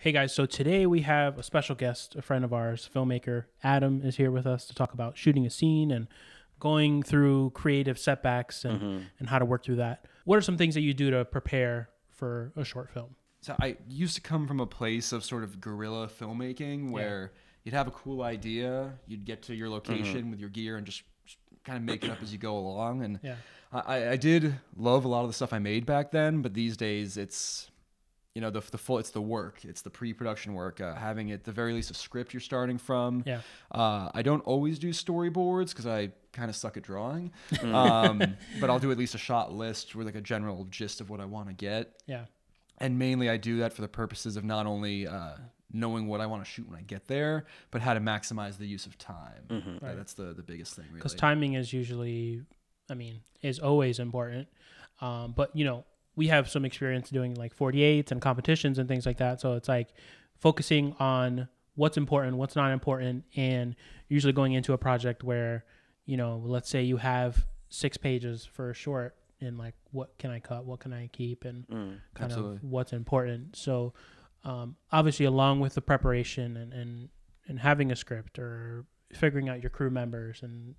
Hey guys, so today we have a special guest, a friend of ours, filmmaker Adam is here with us to talk about shooting a scene and going through creative setbacks and, Mm-hmm. and how to work through that. What are some things that you do to prepare for a short film? So I used to come from a place of sort of guerrilla filmmaking where you'd have a cool idea, you'd get to your location with your gear and just kind of make it up as you go along. And Yeah. I- I did love a lot of the stuff I made back then, but these days it's you know the the full it's the work, it's the pre-production work, uh, having at the very least a script you're starting from. Yeah. Uh, I don't always do storyboards because I kind of suck at drawing, um, but I'll do at least a shot list with like a general gist of what I want to get Yeah. and mainly I do that for the purposes of not only uh, knowing what I want to shoot when I get there, but how to maximize the use of time. Uh, Right. That's the the biggest thing, really. Because timing is usually, I mean, is always important. Um, but, you know, we have some experience doing like 48s and competitions and things like that. So it's like focusing on what's important, what's not important, and usually going into a project where, you know, let's say you have six pages for a short and like what can I cut, what can I keep, and kind Absolutely. of what's important. So um, obviously, along with the preparation and, and and having a script or figuring out your crew members and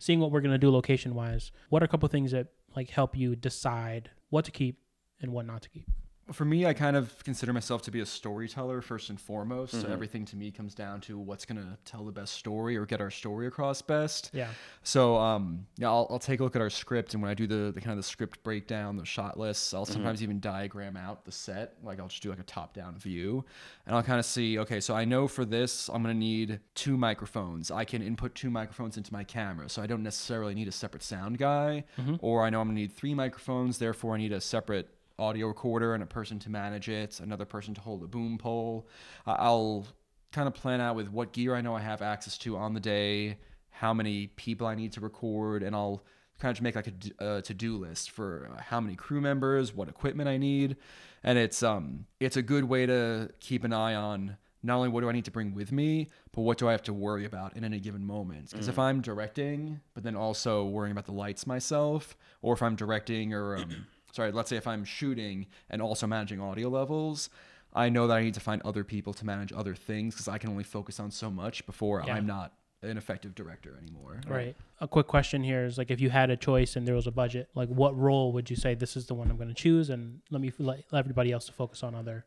seeing what we're gonna do location wise, what are a couple things that like help you decide what to keep and what not to keep? For me, I kind of consider myself to be a storyteller first and foremost. Mm-hmm. So everything to me comes down to what's going to tell the best story or get our story across best. Yeah, So um, yeah, I'll, I'll take a look at our script, and when I do the, the kind of the script breakdown, the shot lists, I'll sometimes even diagram out the set. Like I'll just do like a top down view, and I'll kind of see, okay, so I know for this I'm gonna need two microphones. I can input two microphones into my camera, so I don't necessarily need a separate sound guy. Or I know I'm gonna need three microphones, therefore I need a separate audio recorder and a person to manage it, another person to hold a boom pole. Uh, I'll kind of plan out with what gear I know I have access to on the day, how many people I need to record, and I'll kind of make like a to-do list for how many crew members, what equipment I need, and it's um it's a good way to keep an eye on not only what do I need to bring with me, but what do I have to worry about in any given moment. Because if I'm directing, but then also worrying about the lights myself, or if I'm directing or um, sorry, let's say if I'm shooting and also managing audio levels, I know that I need to find other people to manage other things because I can only focus on so much before Yeah. I'm not an effective director anymore. right. A quick question here is like if you had a choice and there was a budget, like what role would you say this is the one I'm going to choose, and let me let let everybody else to focus on other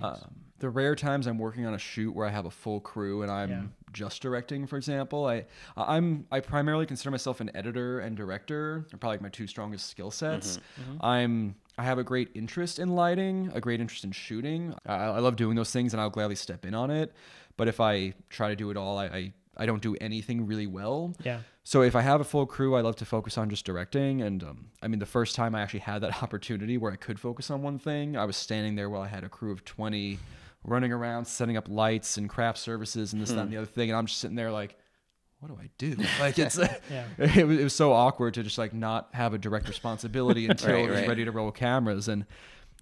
things? Um, the rare times I'm working on a shoot where I have a full crew and I'm Yeah. just directing, for example, I I'm I primarily consider myself an editor and director. They're probably like my two strongest skill sets. I'm I have a great interest in lighting, a great interest in shooting. I, I love doing those things, and I'll gladly step in on it. But if I try to do it all, I I, I don't do anything really well. yeah, So if I have a full crew, I love to focus on just directing. And um, I mean, the first time I actually had that opportunity where I could focus on one thing, I was standing there while I had a crew of 20 running around, setting up lights and craft services and this, that, and the other thing. And I'm just sitting there like, what do I do? Like it's, Yeah. it, was, it was so awkward to just like not have a direct responsibility until Right, it was right. ready to roll cameras. And,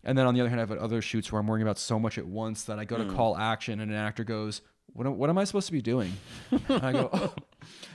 and then on the other hand, I have had other shoots where I'm worrying about so much at once that I go to call action and an actor goes, what, am- what am I supposed to be doing? And I go, oh,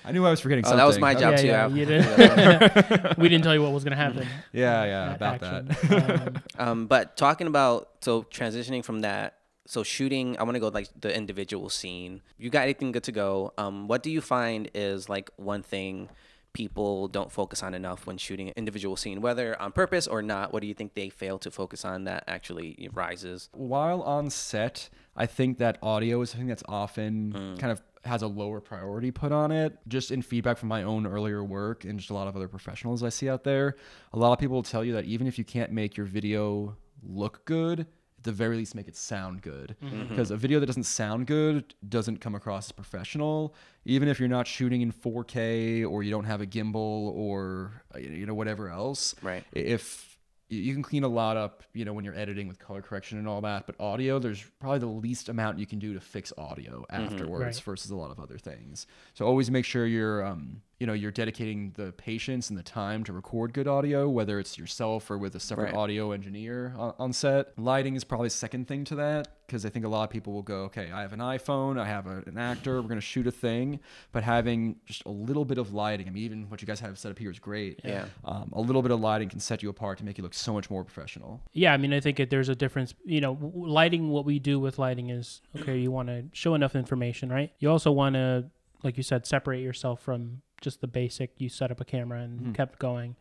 I knew I was forgetting something. Oh, something. that was my Okay. job yeah, too, yeah. You didn't, we didn't tell you what was going to happen. Yeah, yeah, at about action. that. Um, Um, but talking about so transitioning from that, so shooting, I want to go like the individual scene. You got anything good to go? Um, what do you find is like one thing people don't focus on enough when shooting an individual scene, whether on purpose or not? What do you think they fail to focus on that actually rises? While on set, I think that audio is something that's often hmm. kind of has a lower priority put on it. Just in feedback from my own earlier work and just a lot of other professionals I see out there, a lot of people will tell you that even if you can't make your video look good, at the very least make it sound good. Because a video that doesn't sound good doesn't come across as professional. Even if you're not shooting in 4K or you don't have a gimbal or uh, you know whatever else. Right. If you- you can clean a lot up, you know, when you're editing with color correction and all that. But audio, there's probably the least amount you can do to fix audio afterwards Right. versus a lot of other things. So always make sure you're um, you know you're dedicating the patience and the time to record good audio, whether it's yourself or with a separate Right. audio engineer on, on set. Lighting is probably second thing to that because I think a lot of people will go, okay, I have an iPhone, I have a, an actor, we're gonna shoot a thing, but having just a little bit of lighting. I mean, even what you guys have set up here is great. Yeah. Um, a little bit of lighting can set you apart to make you look so much more professional. Yeah, I mean, I think it, there's a difference. You know, w- w- lighting. What we do with lighting is okay. You want to show enough information, right? You also want to, like you said, separate yourself from just the basic. You set up a camera and Mhm. kept going,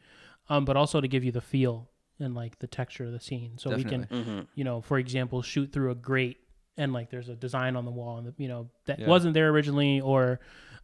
um, but also to give you the feel and like the texture of the scene. So we can, Mm-hmm. you know, for example, shoot through a grate and like there's a design on the wall and the, you know that Yeah. wasn't there originally, or,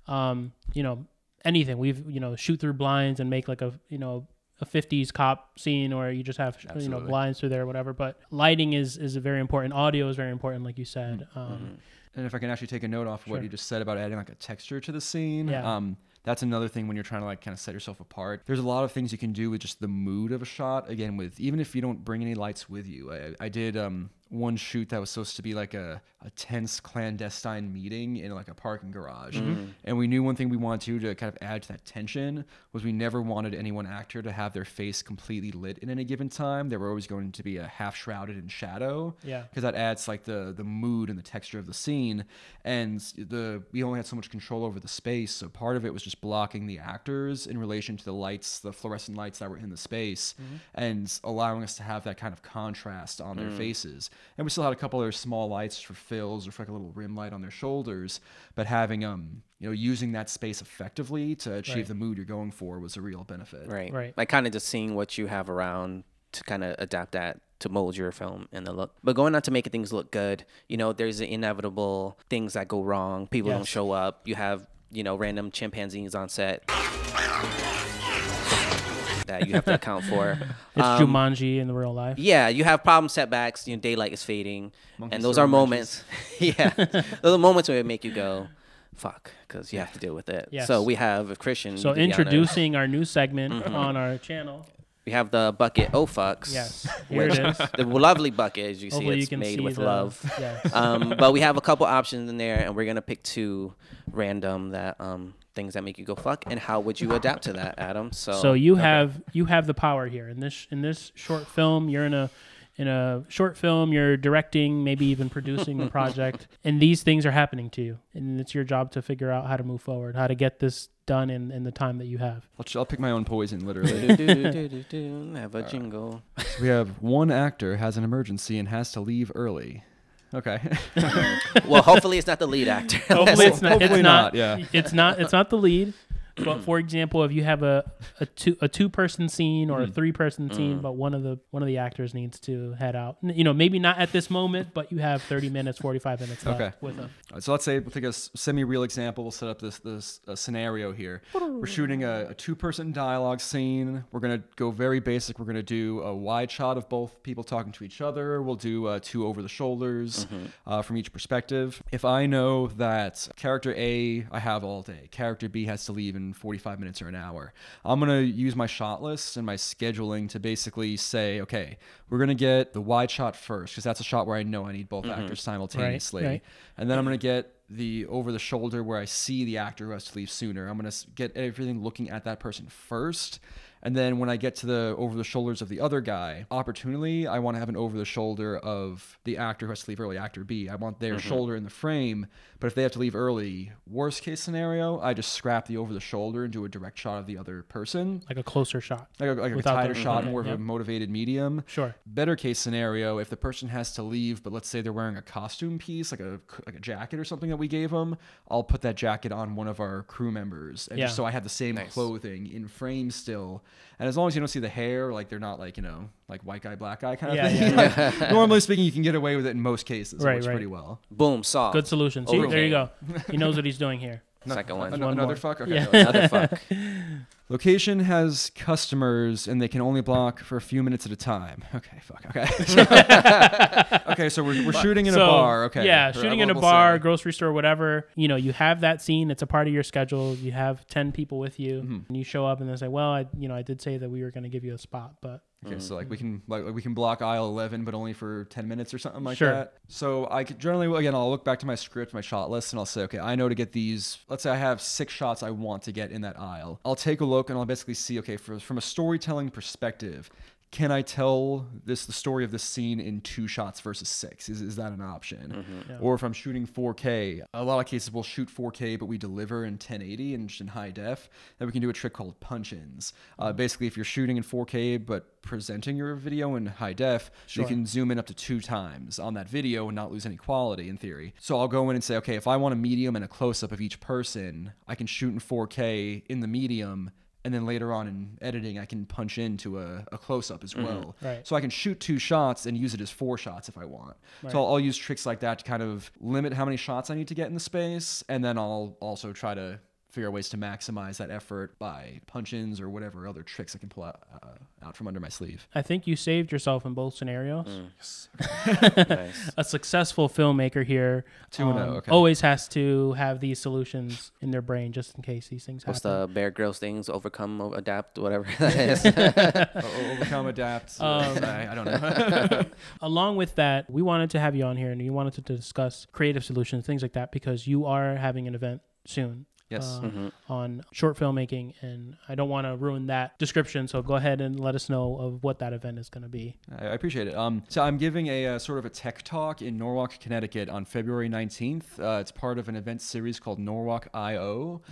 um, you know, anything. We've you know shoot through blinds and make like a you know a 50s cop scene or you just have you know blinds through there or whatever but lighting is is very important audio is very important like you said um And if I can actually take a note off what Sure. you just said about adding like a texture to the scene, Yeah. um, that's another thing when you're trying to like kind of set yourself apart. There's a lot of things you can do with just the mood of a shot. Again, with even if you don't bring any lights with you, I, I did um, one shoot that was supposed to be like a, a tense clandestine meeting in like a parking garage, mm-hmm. and we knew one thing we wanted to to kind of add to that tension was we never wanted any one actor to have their face completely lit in any given time. They were always going to be a half shrouded in shadow. Yeah. Because that adds like the the mood and the texture of the scene. And the we only had so much control over the space so part of it was just blocking the actors in relation to the lights the fluorescent lights that were in the space mm-hmm. and allowing us to have that kind of contrast on their mm. faces and we still had a couple other small lights for fills or for like a little rim light on their shoulders but having um you know using that space effectively to achieve Right. the mood you're going for was a real benefit Right. Right. Like kind of just seeing what you have around to kind of adapt that to mold your film and the look. But going on to making things look good, you know, there's the inevitable things that go wrong. People don't show up. You have, you know, random chimpanzees on set that you have to account for. it's Um, jumanji in the real life yeah, you have problem setbacks. You know, daylight is fading, Monkeys and those are throwing moments. yeah, those are moments where it make you go, "Fuck," because you have to deal with it. Yes. So we have a Christian. so Viviana. introducing our new segment Mm-hmm. on our channel We have the bucket. Oh fucks. yes here it is the lovely bucket, as you see, hopefully it's can made see with the, love. yes Um, but we have a couple options in there, and we're gonna pick two random that um things that make you go fuck. And how would you adapt to that, Adam? So, so you have you have the power here in this in this short film you're in a in a short film you're directing maybe even producing the project and these things are happening to you and it's your job to figure out how to move forward how to get this done in, in the time that you have I'll, I'll pick my own poison literally have a jingle. we have one actor has an emergency and has to leave early okay Well, hopefully it's not the lead actor. Hopefully it's not. Hopefully it's not. not, yeah. It's not. It's not the lead. But for example, if you have a, a two a two person scene or a Mm. three person scene, but one of the one of the actors needs to head out. You know, maybe not at this moment, but you have thirty minutes, forty five minutes left Okay. with them. All right, so let's say we'll take a semi-real example. We'll set up this this uh, scenario here. We're shooting a, a two-person dialogue scene. We're gonna go very basic. We're gonna do a wide shot of both people talking to each other. We'll do uh, two over the shoulders uh, from each perspective. If I know that character A I have all day, character B has to leave in 45 minutes or an hour, I'm gonna use my shot list and my scheduling to basically say, okay, we're gonna get the wide shot first because that's a shot where I know I need both mm-hmm. actors simultaneously right. and then I'm gonna get the over the shoulder where I see the actor who has to leave sooner. I'm gonna get everything looking at that person first, and then when I get to the over the shoulders of the other guy, opportunely, I want to have an over the shoulder of the actor who has to leave early, actor B. I want their mm-hmm. shoulder in the frame, but if they have to leave early, worst case scenario, I just scrap the over the shoulder and do a direct shot of the other person, Like a closer shot. like a, like a Without the- tighter shot, okay, more of yeah. a motivated medium. Sure. Better case scenario, if the person has to leave, but let's say they're wearing a costume piece, like a like a jacket or something that we gave them, I'll put that jacket on one of our crew members, and just Yeah. so I have the same Nice. clothing in frame still. And as long as you don't see the hair, like they're not like you know like white guy, black guy kind of Yeah, thing. yeah. like, normally speaking, you can get away with it in most cases. It Right, works right. pretty well. Boom, saw. Good solution. See, there you go. He knows what he's doing here. Second one. An- One another more. fuck. Okay. Yeah. Another fuck. Location has customers and they can only block for a few minutes at a time. Okay, fuck. Okay. okay, so we're, we're shooting in So, a bar. Okay. Yeah, shooting in a bar, grocery store, whatever. You know, you have that scene. It's a part of your schedule. You have ten people with you, Mm-hmm. and you show up and they say, "Well, I, you know, I did say that we were going to give you a spot, but Okay, so mm-hmm. like we can like, like we can block aisle 11, but only for 10 minutes or something like Sure. that. So I could generally again I'll look back to my script, my shot list, and I'll say, okay, I know to get these. Let's say I have six shots I want to get in that aisle. I'll take a look and I'll basically see, okay, for, from a storytelling perspective. Can I tell this the story of this scene in two shots versus six? Is, is that an option? Yeah. Or if I'm shooting 4K, a lot of cases we'll shoot 4K, but we deliver in 1080 and just in high def. Then we can do a trick called punch-ins. Uh, basically, if you're shooting in 4K but presenting your video in high def, Sure. you can zoom in up to two times on that video and not lose any quality in theory. So I'll go in and say, okay, if I want a medium and a close-up of each person, I can shoot in 4K in the medium. And then later on in editing, I can punch into a, a close up as mm-hmm. well. Right. So I can shoot two shots and use it as four shots if I want. Right. So I'll, I'll use tricks like that to kind of limit how many shots I need to get in the space, and then I'll also try to figure out ways to maximize that effort by punch-ins or whatever other tricks I can pull out, uh, out from under my sleeve. I think you saved yourself in both scenarios. nice. A successful filmmaker here Two oh, um, okay. always has to have these solutions in their brain just in case these things What's happen. the Bear Grylls things? Overcome, adapt, whatever that is. Overcome, adapt. Um, I, I don't know. Along with that, we wanted to have you on here and you wanted to discuss creative solutions, things like that, because you are having an event soon. Yes. uh, on short filmmaking, and I don't want to ruin that description. So go ahead and let us know of what that event is going to be. I I appreciate it. Um, so I'm giving a, uh sort of a tech talk in Norwalk, Connecticut on February 19th. Uh, it's part of an event series called Norwalk I/O.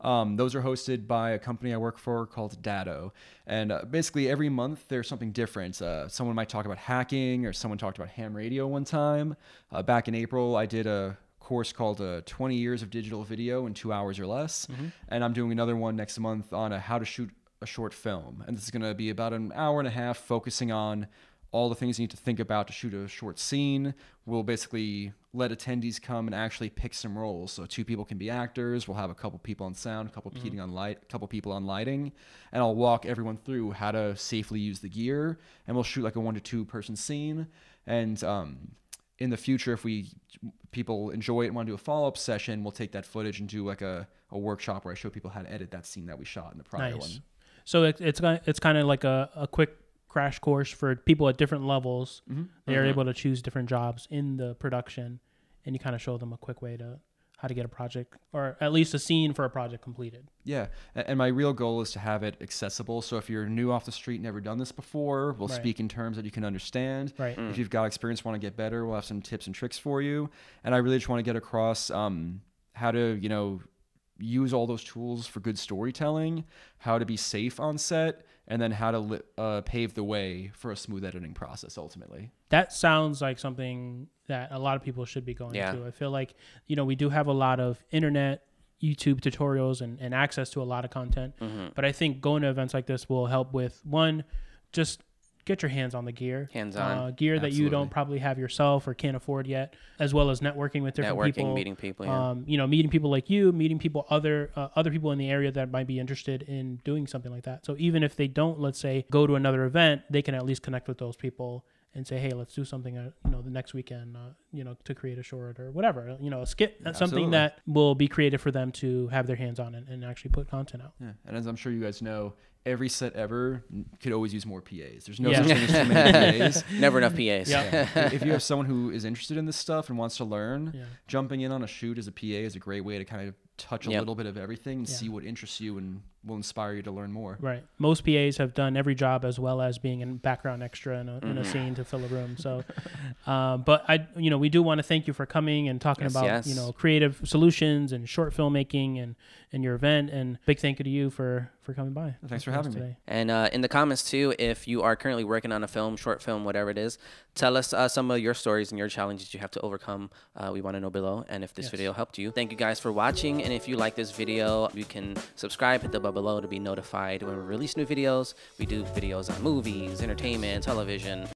Um, those are hosted by a company I work for called Datto. And uh, basically every month there's something different. Uh, someone might talk about hacking, or someone talked about ham radio one time. Uh, back in April, I did a course called uh, 20 Years of Digital Video in Two Hours or Less. And I'm doing another one next month on uh, how to shoot a short film. And this is going to be about an hour and a half focusing on all the things you need to think about to shoot a short scene. We'll basically let attendees come and actually pick some roles. So two people can be actors. We'll have a couple people on sound, a couple people on light, a couple people on lighting, and I'll walk everyone through how to safely use the gear. And we'll shoot like a one to two person scene. And um, in the future, if we people enjoy it and want to do a follow up session, we'll take that footage and do like a, a workshop where I show people how to edit that scene that we shot in the prior Nice. one. So it, it's it's kind of like a, a quick crash course for people at different levels. Mm-hmm. They are mm-hmm. able to choose different jobs in the production, and you kind of show them a quick way to how to get a project or at least a scene for a project completed. Yeah, and my real goal is to have it accessible. So if you're new off the street, never done this before, we'll Right. speak in terms that you can understand. Right. If you've got experience, want to get better, we'll have some tips and tricks for you. And I really just want to get across um, how to, you know, use all those tools for good storytelling, how to be safe on set, and then how to li- uh, pave the way for a smooth editing process ultimately. That sounds like something that a lot of people should be going Yeah. to. I feel like, you know, we do have a lot of internet, YouTube tutorials and, and access to a lot of content. Mm-hmm. But I think going to events like this will help with one, just get your hands on the gear. Hands-on. Uh, gear that you don't probably have yourself or can't afford yet, as well as networking with different Networking, people. meeting people. Yeah. Um, you know, meeting people like you, meeting people other uh, other people in the area that might be interested in doing something like that. So even if they don't, let's say, go to another event, they can at least connect with those people and say, hey, let's do something, uh, you know, the next weekend, uh, you know, to create a short or whatever, you know, a skit, uh, something that will be creative for them to have their hands on and, and actually put content out. Yeah. And as I'm sure you guys know, every set ever could always use more PAs. There's no Yeah. such thing as too many PAs. Never enough PAs. Yeah. Yeah. if you have someone who is interested in this stuff and wants to learn, Yeah. jumping in on a shoot as a PA is a great way to kind of touch a Yep. little bit of everything and Yeah. see what interests you and will inspire you to learn more. Right. Most PAs have done every job as well as being a background extra in a, in a Mhm. scene to fill a room. So, um, but I, you know, we do want to thank you for coming and talking Yes, about, yes. you know, creative solutions and short filmmaking and, and your event. And big thank you to you for, for coming by. Thanks for with us having me. And uh, in the comments too, if you are currently working on a film, short film, whatever it is, tell us uh, some of your stories and your challenges you have to overcome. Uh, we want to know below. And if this Yes. video helped you, thank you guys for watching. And if you like this video, you can subscribe, hit the bell below to be notified when we release new videos. We do videos on movies, entertainment, television,